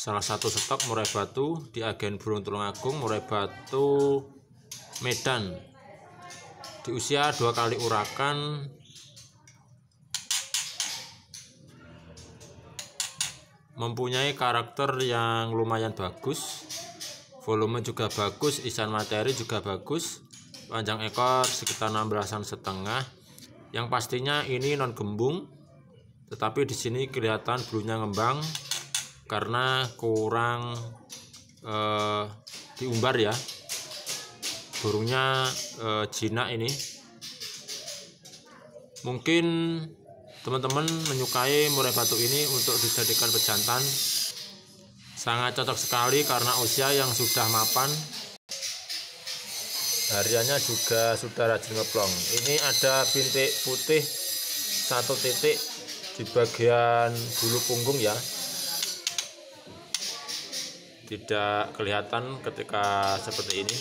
salah satu stok murai batu di agen burung tulungagung murai batu Medan. Di usia dua kali urakan. Mempunyai karakter yang lumayan bagus. Volume juga bagus isian materi juga bagus. Panjang ekor sekitar 16an setengah. Yang pastinya ini non gembung tetapi di sini kelihatan bulunya ngembang karena kurang eh, diumbar ya. Burungnya eh, jinak ini. Mungkin teman-teman menyukai murai batu ini untuk dijadikan pejantan. Sangat cocok sekali karena usia yang sudah mapan. Hariannya juga sudah rajin ngeplong ini ada bintik putih satu titik di bagian bulu punggung ya tidak kelihatan ketika seperti ini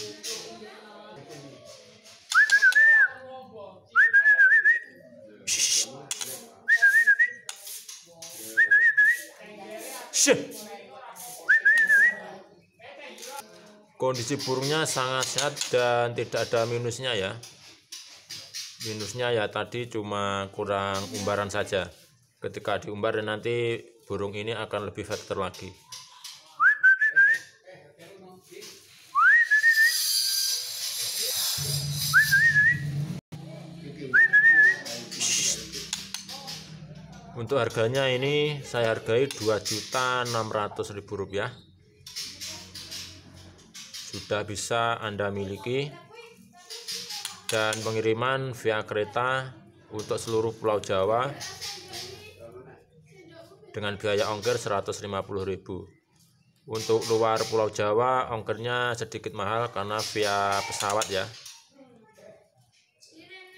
Kondisi burungnya sangat sehat dan tidak ada minusnya ya. Minusnya ya tadi cuma kurang umbaran saja. Ketika diumbar nanti burung ini akan lebih faktor lagi. Untuk harganya ini saya hargai Rp2.600.000 rupiah. Sudah bisa Anda miliki dan pengiriman via kereta untuk seluruh Pulau Jawa dengan biaya ongkir 150.000. Untuk luar Pulau Jawa ongkirnya sedikit mahal karena via pesawat ya.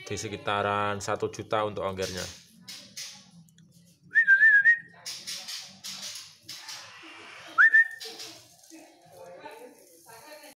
Di sekitaran 1 juta untuk ongkirnya.